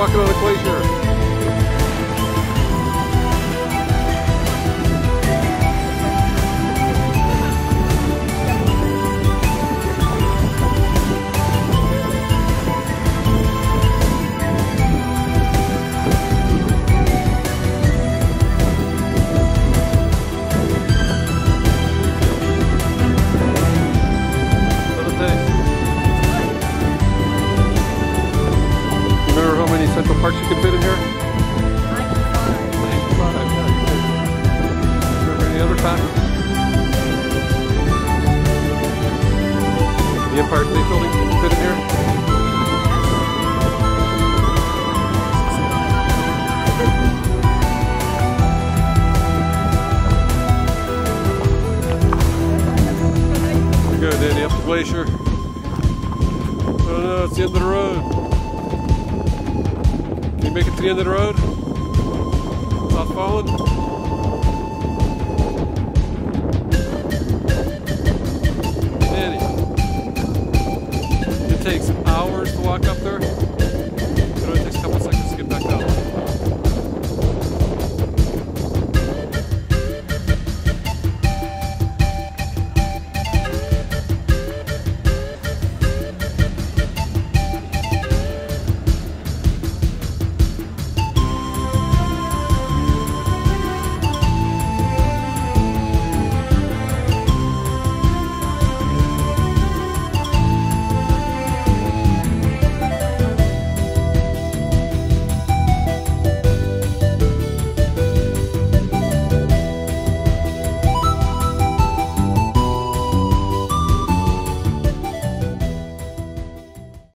walking on a glacier. Many Central Parks you could fit in here? Ninety-five. yeah, you did. Remember any other facts? The Empire State Building can fit in here? Good, Danny, up the glacier. Oh no, it's the end of the road. You make it to the end of the road? Without falling?